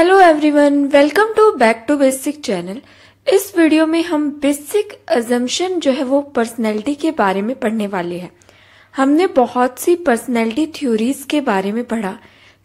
Hello everyone welcome to back to basic channel इस video में हम बेसिक अजम्पशन जो है वो पर्सनैलिटी के बारे में पढ़ने वाले हैं। हमने बहुत सी पर्सनैलिटी थ्योरीज के बारे में पढ़ा,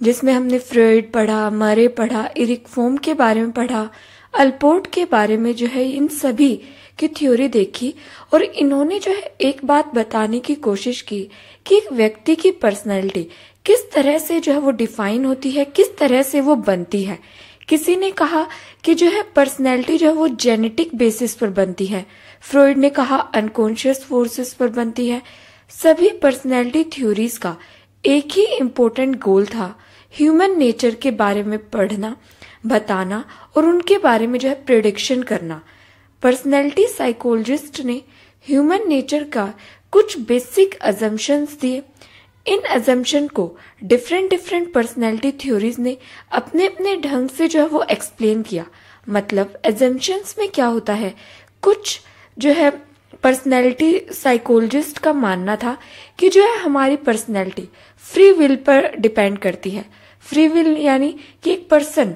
जिसमें हमने फ्रॉइड पढ़ा मरे पढ़ा इरिक फोम के बारे में पढ़ा अल्पोर्ट के बारे में जो है इन सभी की थ्योरी देखी और इन्होंने जो है एक बात बताने की कोशिश की कि एक व्यक्ति की पर्सनैलिटी किस तरह से जो है वो डिफाइन होती है, किस तरह से वो बनती है? किसी ने कहा कि जो है पर्सनैलिटी जो है वो जेनेटिक बेसिस पर बनती है। फ्रॉइड ने कहा अनकॉन्शियस फोर्सेस पर बनती है। सभी पर्सनैलिटी थ्योरीज का एक ही इम्पोर्टेंट गोल था ह्यूमन नेचर के बारे में पढ़ना, बताना और उनके बारे में जो है प्रिडिक्शन करना। पर्सनैलिटी साइकोलॉजिस्ट ने ह्यूमन नेचर का कुछ बेसिक अजम्पशंस दिए। इन एजम्पन को डिफरेंट डिफरेंट पर्सनैलिटी थ्योरीज ने अपने अपने ढंग से जो है वो एक्सप्लेन किया। मतलब एजम्पन में क्या होता है? कुछ जो है पर्सनैलिटी साइकोलॉजिस्ट का मानना था कि जो है हमारी पर्सनैलिटी फ्री विल पर डिपेंड करती है। फ्री विल यानी कि एक पर्सन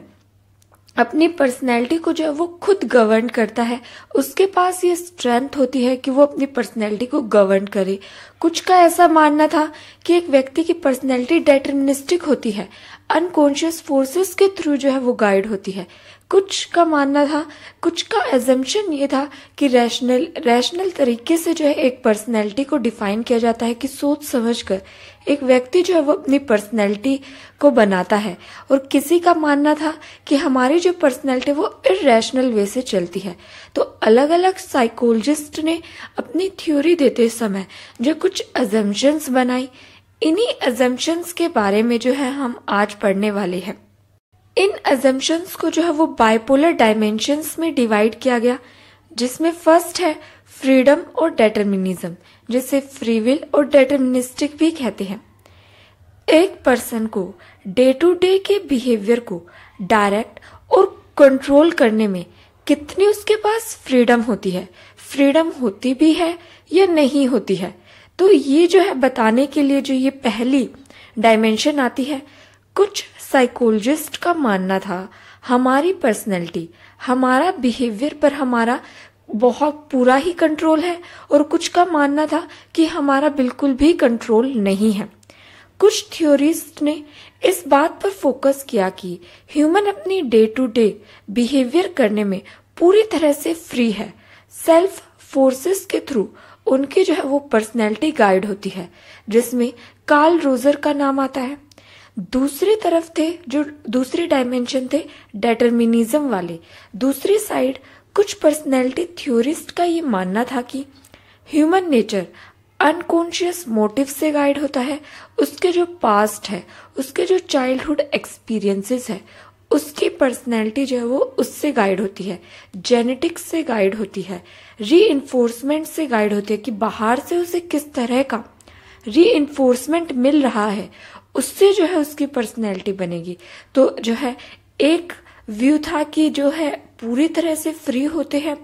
अपनी पर्सनैलिटी को जो है वो खुद गवर्न करता है। उसके पास ये स्ट्रेंथ होती है कि वो अपनी पर्सनैलिटी को गवर्न करे। कुछ का ऐसा मानना था कि एक व्यक्ति की पर्सनैलिटी डेटर्मिनिस्टिक होती है। अनकॉन्शियस फोर्सेस के थ्रू जो है वो गाइड होती है। कुछ का मानना था, कुछ का एजम्पन ये था कि रैशनल रैशनल तरीके से जो है एक पर्सनैलिटी को डिफाइन किया जाता है कि सोच समझ कर एक व्यक्ति जो है वो अपनी पर्सनैलिटी को बनाता है। और किसी का मानना था कि हमारी जो पर्सनैलिटी वो इरेशनल वे से चलती है। तो अलग अलग साइकोलॉजिस्ट ने अपनी थ्योरी देते समय जो कुछ एजम्पन्स बनाई, इन्हीं एजम्पन्स के बारे में जो है हम आज पढ़ने वाले हैं। इन एजम्पन्स को जो है वो बाइपोलर डायमेंशंस में डिवाइड किया गया, जिसमें फ़र्स्ट है फ्रीडम और डेटर्मिनिज्म जिसे फ्री विल और डेटर्मिनिस्टिक भी कहते हैं। एक पर्सन को डे टू डे के बिहेवियर को डायरेक्ट और कंट्रोल करने में कितनी उसके पास फ्रीडम होती है? फ्रीडम होती भी है या नहीं होती है? तो ये जो है बताने के लिए जो ये पहली डायमेंशन आती है, कुछ साइकोलॉजिस्ट का मानना था, हमारी पर्सनैलिटी हमारा बिहेवियर पर हमारा बहुत पूरा ही कंट्रोल है और कुछ का मानना था कि हमारा बिल्कुल भी कंट्रोल नहीं है। कुछ थ्योरिस्ट ने इस बात पर फोकस किया कि ह्यूमन अपनी डे टू डे बिहेवियर करने में पूरी तरह से फ्री है। सेल्फ फोर्सेस के थ्रू उनकी जो है वो पर्सनैलिटी गाइड होती है, जिसमें कार्ल रोजर का नाम आता है। दूसरी तरफ़ थे जो दूसरी डायमेंशन थे डेटर्मिनिज्म वाले। दूसरी साइड कुछ पर्सनैलिटी थ्योरिस्ट का ये मानना था कि ह्यूमन नेचर अनकॉन्शियस मोटिव से गाइड होता है। उसके जो पास्ट है, उसके जो चाइल्डहुड एक्सपीरियंसेस है, उसकी पर्सनैलिटी जो है वो उससे गाइड होती है। जेनेटिक्स से गाइड होती है। री से गाइड होती है कि बाहर से उसे किस तरह का री मिल रहा है। उससे जो है उसकी पर्सनैलिटी बनेगी। तो जो है, एक व्यू था कि जो है पूरी तरह से फ्री होते हैं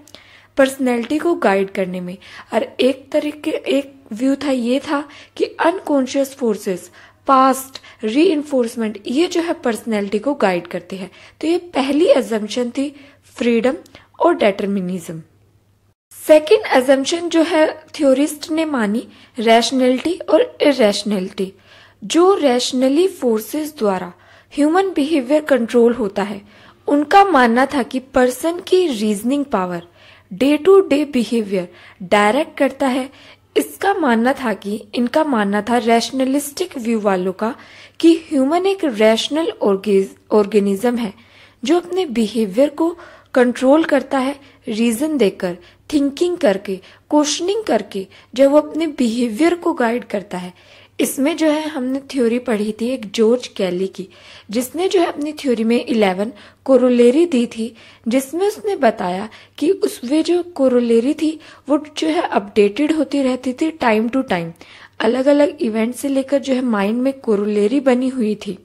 पर्सनैलिटी को गाइड करने में। और एक तरीके, एक व्यू था ये था कि अनकॉन्शियस फोर्सेस पास्ट री ये जो है पर्सनैलिटी को गाइड करते हैं। तो ये पहली एजम्पन थी फ्रीडम और डेटर्मिनिज्म सेकेंड एजम्पन जो है थ्योरिस्ट ने मानी रैशनैलिटी और इरेशनैलिटी जो रैशनली फोर्सेस द्वारा ह्यूमन बिहेवियर कंट्रोल होता है, उनका मानना था कि पर्सन की reasoning power day to day behaviour direct करता है। इसका मानना था कि, इनका मानना था रैशनलिस्टिक व्यू वालों का कि ह्यूमन एक रैशनल ऑर्गेनिज्म है, जो अपने बिहेवियर को कंट्रोल करता है रीजन देकर थिंकिंग करके क्वेश्चनिंग करके, जब वो अपने बिहेवियर को गाइड करता है। इसमें जो है हमने थ्योरी पढ़ी थी एक जॉर्ज कैली की, जिसने जो है अपनी थ्योरी में इलेवन कोरोलेरी दी थी, जिसमें उसने बताया कि उस वे जो कोरोलेरी थी, वो जो है अपडेटेड होती रहती थी टाइम टू टाइम। अलग अलग इवेंट से लेकर जो है माइंड में कोरोलेरी बनी हुई थी।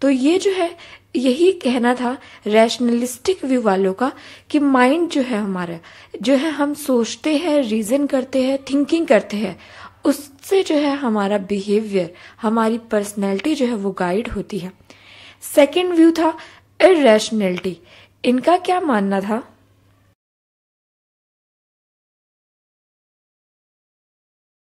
तो ये जो है, यही कहना था रैशनलिस्टिक व्यू वालों का कि माइंड जो है हमारा, जो है हम सोचते हैं, रीजन करते हैं, थिंकिंग करते हैं उससे जो है हमारा बिहेवियर हमारी पर्सनैलिटी जो है वो गाइड होती है। सेकेंड व्यू था इरेशनलिटी इनका क्या मानना था?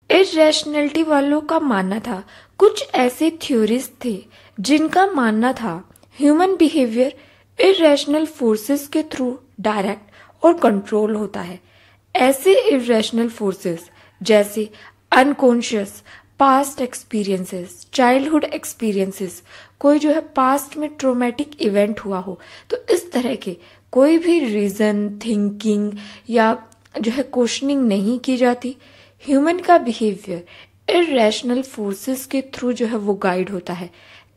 इरेशनलिटी वालों का मानना था, कुछ ऐसे थ्योरीज थे जिनका मानना था ह्यूमन बिहेवियर इरेशनल फोर्सेस के थ्रू डायरेक्ट और कंट्रोल होता है। ऐसे इरेशनल फोर्सेस जैसे unconscious past experiences childhood experiences कोई जो है पास्ट में ट्रोमेटिक इवेंट हुआ हो तो इस तरह के कोई भी रीजन थिंकिंग या जो है क्वेश्चनिंग नहीं की जाती। ह्यूमन का बिहेवियर इरेशनल फोर्सेस के थ्रू जो है वो गाइड होता है।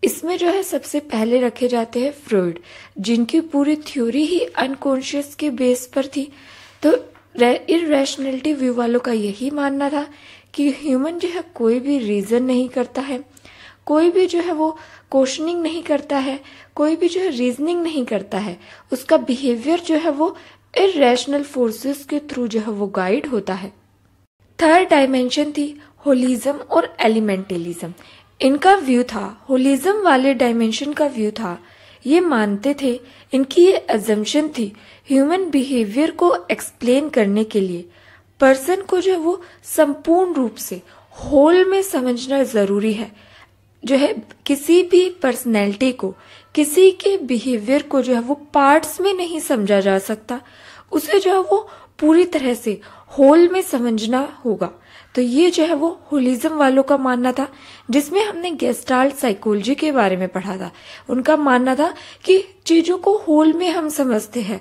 इसमें जो है सबसे पहले रखे जाते हैं फ्रॉइड जिनकी पूरी थ्योरी ही अनकॉन्शियस के बेस पर थी। तो इरेशनलिटी व्यू वालों का यही मानना था कि ह्यूमन जो है कोई भी रीजन नहीं करता है, कोई भी जो है वो क्वेश्चनिंग नहीं करता है, कोई भी जो है रीजनिंग नहीं करता है, उसका बिहेवियर जो है वो इरेशनल फोर्सेस के थ्रू जो है वो गाइड होता है। थर्ड डायमेंशन थी होलिज्म और एलिमेंटलिज्म इनका व्यू था होलिज्म वाले डायमेंशन का व्यू था। ये मानते थे, इनकी ये एजम्पन थी ह्यूमन बिहेवियर को एक्सप्लेन करने के लिए। पर्सन को जो है वो संपूर्ण रूप से होल में समझना ज़रूरी है। जो है, किसी भी पर्सनैलिटी को, किसी के बिहेवियर को जो है वो पार्ट्स में नहीं समझा जा सकता। उसे जो है वो पूरी तरह से होल में समझना होगा। तो ये जो है वो होलिज्म वालों का मानना था, जिसमें हमने गेस्टाल्ट साइकोलॉजी के बारे में पढ़ा था। उनका मानना था कि चीज़ों को होल में हम समझते हैं।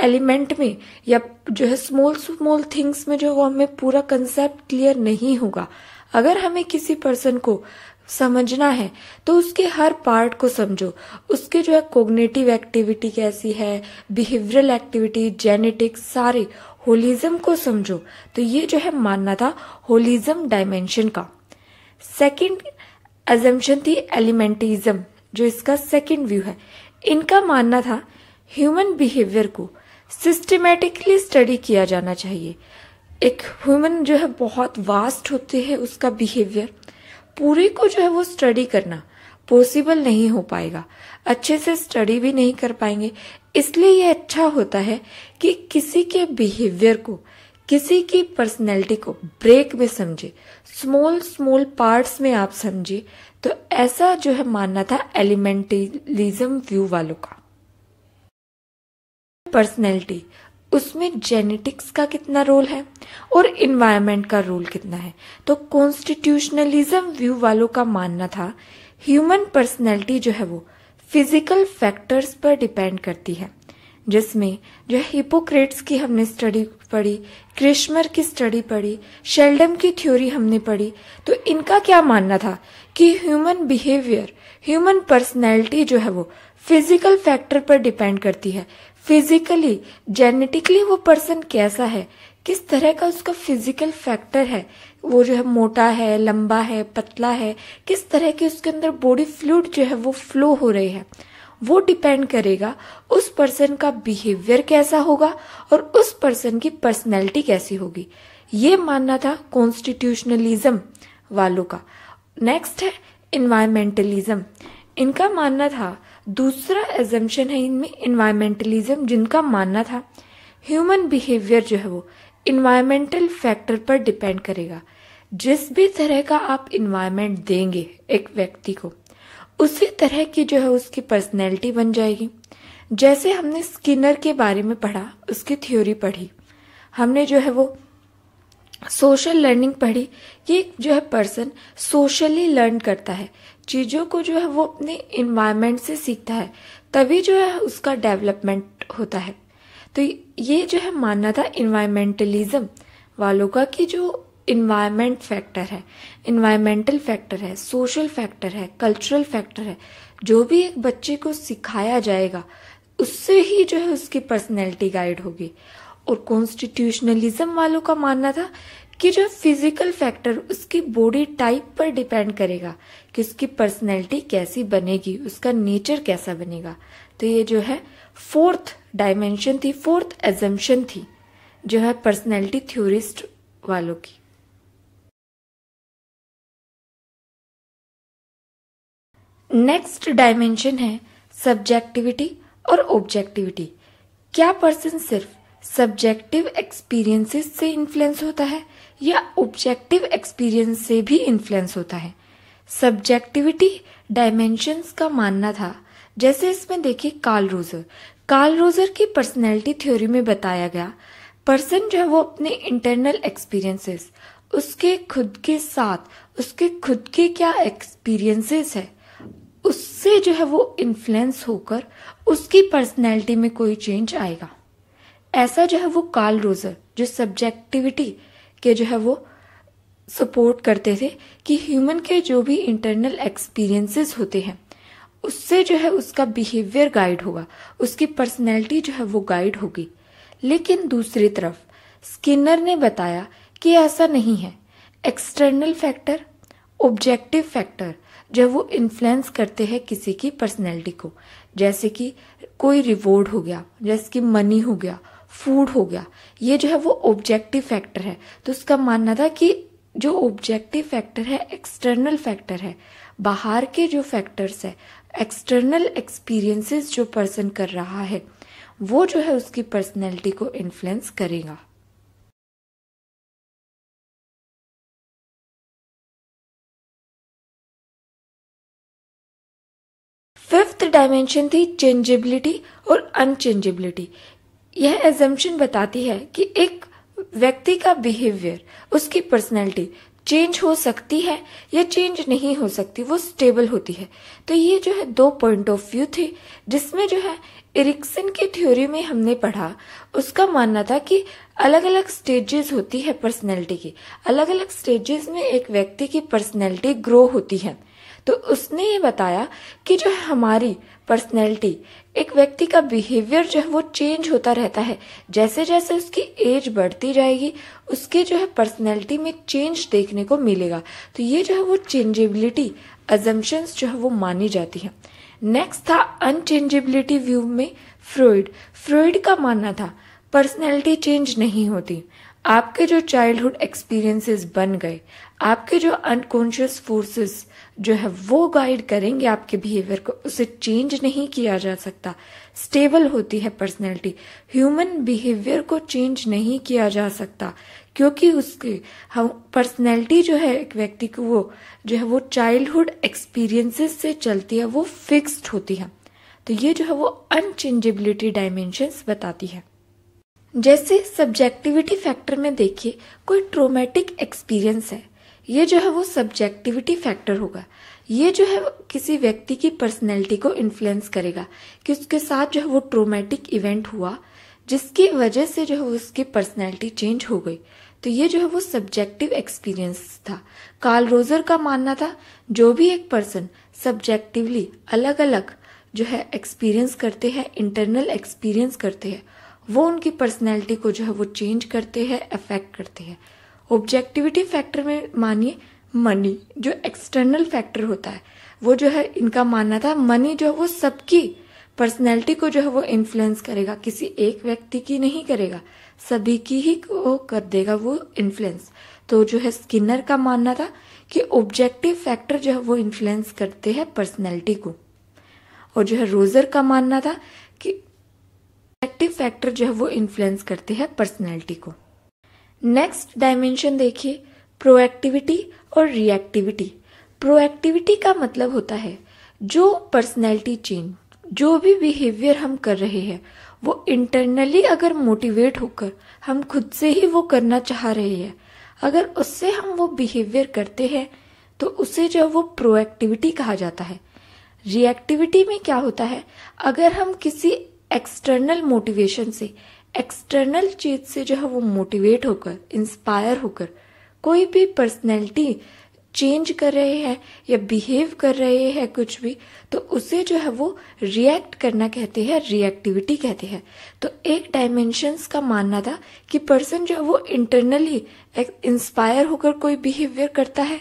एलिमेंट में या जो है स्मॉल स्मॉल थिंग्स में जो हमें पूरा कंसेप्ट क्लियर नहीं होगा। अगर हमें किसी पर्सन को समझना है तो उसके हर पार्ट को समझो। उसके जो है कोग्नेटिव एक्टिविटी कैसी है बिहेवियरल एक्टिविटी जेनेटिक्स सारे होलिज्म को समझो। तो ये जो है मानना था होलिज्म डायमेंशन का। सेकंड एजम्पन थी एलिमेंटिज्म जो इसका सेकंड व्यू है। इनका मानना था ह्यूमन बिहेवियर को। सिस्टमेटिकली स्टडी किया जाना चाहिए। एक ह्यूमन जो है बहुत वास्ट होते हैं उसका बिहेवियर पूरे को जो है वो स्टडी करना पॉसिबल नहीं हो पाएगा। अच्छे से स्टडी भी नहीं कर पाएँगे। इसलिए ये अच्छा होता है कि किसी के बिहेवियर को, किसी की पर्सनैलिटी को ब्रेक में समझे। स्मॉल स्मॉल पार्ट्स में आप समझे। तो ऐसा जो है मानना था एलिमेंटलिज्म व्यू वालों का। पर्सनैलिटी उसमें जेनेटिक्स का कितना रोल है और इन्वायरमेंट का रोल कितना है। तो कॉन्स्टिट्यूशनलिज्म व्यू वालों का मानना था ह्यूमन पर्सनैलिटी जो है वो फ़िज़िकल फैक्टर्स पर डिपेंड करती है। जिसमें जो हिपोक्रेट्स की हमने स्टडी पढ़ी क्रिश्मर की स्टडी पढ़ी शेल्डम की थ्योरी हमने पढ़ी तो इनका क्या मानना था कि ह्यूमन बिहेवियर ह्यूमन पर्सनैलिटी जो है वो फ़िज़िकल फैक्टर पर डिपेंड करती है। फिजिकली जेनेटिकली वो पर्सन कैसा है? किस तरह का उसका फ़िज़िकल फैक्टर है? वो जो है मोटा है, लंबा है, पतला है, किस तरह की उसके अंदर बॉडी फ्लूड जो है वो फ्लो हो रही है? वो डिपेंड करेगा उस पर्सन का बिहेवियर कैसा होगा और उस पर्सन की पर्सनैलिटी कैसी होगी। ये मानना था कॉन्स्टिट्यूशनलिज्म वालों का। नेक्स्ट है इन्वायरमेंटलिज्म इनका मानना था दूसरा एजम्पन है इनमें इन्वायरमेंटलिज्म जिनका मानना था। ह्यूमन बिहेवियर जो है वो इन्वायरमेंटल फैक्टर पर डिपेंड करेगा। जिस भी तरह का आप इन्वायरमेंट देंगे एक व्यक्ति को, उसी तरह की जो है उसकी पर्सनैलिटी बन जाएगी। जैसे हमने स्किनर के बारे में पढ़ा, उसकी थ्योरी पढ़ी, हमने जो है वो सोशल लर्निंग पढ़ी। कि जो है पर्सन सोशली लर्न करता है। चीज़ों को जो है वो अपने इन्वायरमेंट से सीखता है, तभी जो है उसका डेवलपमेंट होता है। तो ये जो है मानना था इन्वायरमेंटलिज्म वालों का कि जो इन्वायरमेंट फैक्टर है इन्वायरमेंटल फैक्टर है सोशल फैक्टर है कल्चरल फैक्टर है, जो भी एक बच्चे को सिखाया जाएगा, उससे ही जो है उसकी पर्सनैलिटी गाइड होगी। और कॉन्स्टिट्यूशनलिज्म वालों का मानना था कि जो फ़िज़िकल फैक्टर उसकी बॉडी टाइप पर डिपेंड करेगा, कि उसकी पर्सनैलिटी कैसी बनेगी, उसका नेचर कैसा बनेगा। तो ये जो है फोर्थ डायमेंशन थी फोर्थ एजम्पन थी, जो है पर्सनैलिटी थ्योरिस्ट वालों की। नेक्स्ट डायमेंशन है सब्जेक्टिविटी और ऑब्जेक्टिविटी क्या पर्सन सिर्फ़ सब्जेक्टिव एक्सपीरियंसेस से इन्फ्लुएंस होता है, या ऑब्जेक्टिव एक्सपीरियंस से भी इन्फ्लुएंस होता है। सब्जेक्टिविटी डायमेंशंस का मानना था। जैसे इसमें देखिए कार्ल रोजर कार्ल रोजर की पर्सनैलिटी थ्योरी में बताया गया पर्सन जो है वो अपने इंटरनल एक्सपीरियंसेस उसके खुद के साथ, उसके खुद के क्या एक्सपीरियंसेस है, उससे जो है वो इन्फ्लुएंस होकर उसकी पर्सनैलिटी में कोई चेंज आएगा। ऐसा जो है वो कार्ल रोजर जो सब्जेक्टिविटी के जो है वो सपोर्ट करते थे कि ह्यूमन के जो भी इंटरनल एक्सपीरियंसेस होते हैं, उससे जो है उसका बिहेवियर गाइड होगा, उसकी पर्सनैलिटी जो है वो गाइड होगी। लेकिन दूसरी तरफ़ स्किनर ने बताया कि ऐसा नहीं है। एक्सटर्नल फैक्टर ऑब्जेक्टिव फैक्टर जो वो इन्फ्लुएंस करते हैं किसी की पर्सनैलिटी को। जैसे कि कोई रिवॉर्ड हो गया, जैसे कि मनी हो गया फ़ूड हो गया। ये जो है वो ऑब्जेक्टिव फैक्टर है। तो उसका मानना था कि जो ऑब्जेक्टिव फैक्टर है एक्सटर्नल फैक्टर है। बाहर के जो फैक्टर्स है एक्सटर्नल एक्सपीरियंसेस जो पर्सन कर रहा है, वो जो है उसकी पर्सनैलिटी को इन्फ्लुएंस करेगा। फिफ्थ डायमेंशन थी चेंजेबिलिटी और अनचेंजेबिलिटी यह एजम्पन बताती है कि एक व्यक्ति का बिहेवियर उसकी पर्सनैलिटी चेंज हो सकती है या चेंज नहीं हो सकती, वो स्टेबल होती है। तो ये जो है दो पॉइंट ऑफ़ व्यू थे, जिसमें जो है इरिक्सन की थ्योरी में हमने पढ़ा, उसका मानना था कि अलग अलग स्टेजेस होती है पर्सनैलिटी की। अलग अलग स्टेजेस में एक व्यक्ति की पर्सनैलिटी ग्रो होती है। तो उसने ये बताया कि जो हमारी पर्सनैलिटी एक व्यक्ति का बिहेवियर जो है वो चेंज होता रहता है। जैसे जैसे उसकी एज बढ़ती जाएगी, उसके जो है पर्सनैलिटी में चेंज देखने को मिलेगा। तो ये जो है वो चेंजेबिलिटी अजम्पन्स जो है वो मानी जाती है। नेक्स्ट था अनचेंजेबिलिटी व्यू में फ्रॉइड फ्रॉइड का मानना था पर्सनैलिटी चेंज नहीं होती। आपके जो चाइल्डहुड एक्सपीरियंसेस बन गए, आपके जो अनकॉन्शियस फोर्सेस जो है, वो गाइड करेंगे आपके बिहेवियर को। उसे चेंज नहीं किया जा सकता। स्टेबल होती है पर्सनैलिटी ह्यूमन बिहेवियर को चेंज नहीं किया जा सकता। क्योंकि उसके, हम पर्सनैलिटी जो है एक व्यक्ति को वो, जो है वो चाइल्डहुड एक्सपीरियंसेस से चलती है, वो फिक्स्ड होती है। तो ये जो है वो अनचेंजेबिलिटी डायमेंशंस बताती है। जैसे सब्जेक्टिविटी फैक्टर में देखिए, कोई ट्रोमेटिक एक्सपीरियंस है। ये जो है वो सब्जेक्टिविटी फैक्टर होगा। ये जो है किसी व्यक्ति की पर्सनैलिटी को इन्फ्लुएंस करेगा कि उसके साथ जो है वो ट्रोमेटिक इवेंट हुआ, जिसकी वजह से जो है उसकी पर्सनैलिटी चेंज हो गई। तो ये जो है वो सब्जेक्टिव एक्सपीरियंस था। कार्ल रोजर का मानना था, जो भी एक पर्सन सब्जेक्टिवली अलग अलग जो है एक्सपीरियंस करते हैं इंटरनल एक्सपीरियंस करते हैं, वो उनकी पर्सनैलिटी को जो है वो चेंज करते हैं अफेक्ट करते हैं। ऑब्जेक्टिविटी फैक्टर में मानिए मनी जो एक्सटर्नल फैक्टर होता है, वो जो है इनका मानना था मनी जो है वो सबकी पर्सनैलिटी को जो है वो इन्फ्लुएंस करेगा, किसी एक व्यक्ति की नहीं करेगा, सभी की ही को कर देगा वो इन्फ्लुएंस तो जो है स्किनर का मानना था कि ऑब्जेक्टिव फैक्टर जो है वो इन्फ्लुएंस करते हैं पर्सनैलिटी को। और जो है रोजर का मानना था कि ऑब्जेक्टिव फैक्टर जो है वो इन्फ्लुएंस करते हैं पर्सनैलिटी को। नेक्स्ट डायमेंशन देखिए प्रोएक्टिविटी और रिएक्टिविटी प्रोएक्टिविटी का मतलब होता है, जो पर्सनैलिटी चेंज जो भी बिहेवियर हम कर रहे हैं, वो इंटरनली अगर मोटिवेट होकर हम खुद से ही वो करना चाह रहे हैं, अगर उससे हम वो बिहेवियर करते हैं तो उसे जो वो प्रोएक्टिविटी कहा जाता है। रिएक्टिविटी में क्या होता है, अगर हम किसी एक्सटर्नल मोटिवेशन से एक्सटर्नल चीज़ से जो है वो मोटिवेट होकर इंस्पायर होकर कोई भी पर्सनैलिटी चेंज कर रहे हैं या बिहेव कर रहे हैं कुछ भी तो उसे जो है वो रिएक्ट करना कहते हैं रिएक्टिविटी कहते हैं तो एक डायमेंशंस का मानना था कि पर्सन जो है वो इंटरनली इंस्पायर होकर कोई बिहेवियर करता है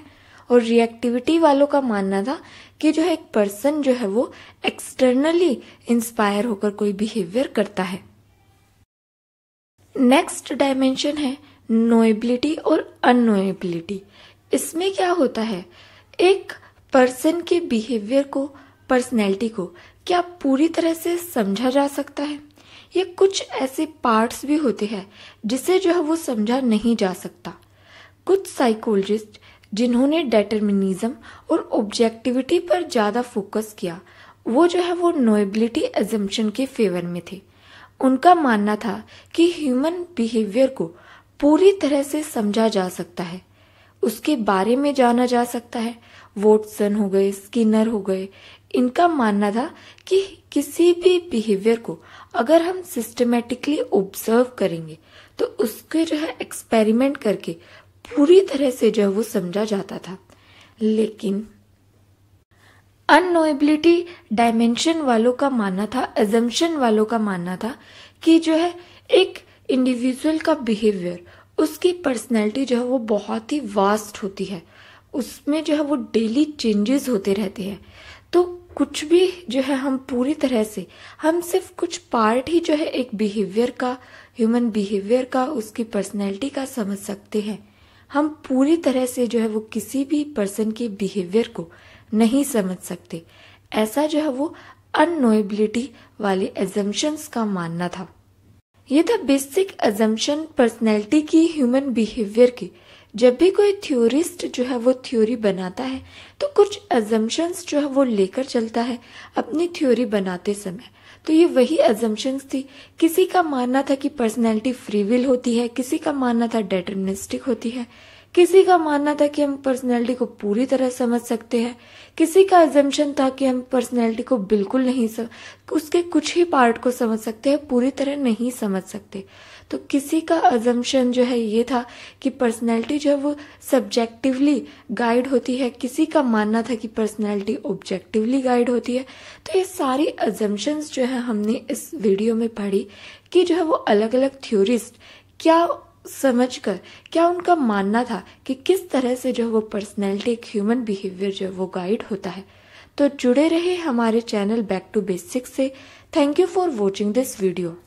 और रिएक्टिविटी वालों का मानना था कि जो है एक पर्सन जो है वो एक्सटर्नली इंस्पायर होकर कोई बिहेवियर करता है नेक्स्ट डायमेंशन है नोएबिलिटी और अनोएबिलिटी इसमें क्या होता है? एक पर्सन के बिहेवियर को, पर्सनैलिटी को क्या पूरी तरह से समझा जा सकता है? ये कुछ ऐसे पार्ट्स भी होते हैं जिसे जो है वो समझा नहीं जा सकता। कुछ साइकोलॉजिस्ट जिन्होंने डेटर्मिनिज्म और ऑब्जेक्टिविटी पर ज़्यादा फोकस किया, वो जो है वो नोएबिलिटी एजम्पन के फेवर में थे। उनका मानना था कि ह्यूमन बिहेवियर को पूरी तरह से समझा जा सकता है। उसके बारे में जाना जा सकता है। वोटसन हो गए, स्किनर हो गए, इनका मानना था कि किसी भी बिहेवियर को अगर हम सिस्टमेटिकली ऑब्ज़र्व करेंगे तो उसके जो है एक्सपेरिमेंट करके पूरी तरह से जो है वो समझा जाता था। लेकिन अनोएबिलिटी डायमेंशन वालों का मानना था एजम्पन वालों का मानना था कि जो है, एक इंडिविजुअल का बिहेवियर उसकी पर्सनैलिटी जो है, वो बहुत ही वास्ट होती है। उसमें जो है, वो डेली चेंजेस होते रहते हैं। तो कुछ भी जो है, हम पूरी तरह से, हम सिर्फ़ कुछ पार्ट ही जो है, एक बिहेवियर का ह्यूमन बिहेवियर का, उसकी पर्सनैलिटी का समझ सकते हैं। हम पूरी तरह से जो है, वो किसी भी पर्सन के बिहेवियर को नहीं समझ सकते। ऐसा जो है वो अनोएबिलिटी वाले एजम्पन्स का मानना था। ये था बेसिक एजम्पन पर्सनैलिटी की ह्यूमन बिहेवियर की। जब भी कोई थ्योरिस्ट जो है वो थ्योरी बनाता है तो कुछ एजम्पन्स जो है वो लेकर चलता है अपनी थ्योरी बनाते समय। तो ये वही एजम्पन्स थी। किसी का मानना था कि पर्सनैलिटी फ्रीविल होती है, किसी का मानना था डेटर्मिनिस्टिक होती है। किसी का मानना था कि हम पर्सनैलिटी को पूरी तरह समझ सकते हैं। किसी का एजम्पन था कि हम पर्सनैलिटी को बिल्कुल नहीं सम, उसके कुछ ही पार्ट को समझ सकते हैं पूरी तरह नहीं समझ सकते। तो किसी का एजम्पन जो है ये था कि पर्सनैलिटी जो है वो सब्जेक्टिवली गाइड होती है। किसी का मानना था कि पर्सनैलिटी ऑब्जेक्टिवली गाइड होती है। तो ये सारी एजम्पन्स जो है हमने इस वीडियो में पढ़ी कि जो है वो अलग अलग थ्योरिस्ट क्या समझकर क्या उनका मानना था कि किस तरह से जो वो पर्सनैलिटी एक ह्यूमन बिहेवियर जो वो गाइड होता है? तो जुड़े रहे हमारे चैनल बैक टू बेसिक्स से। Thank you for watching this video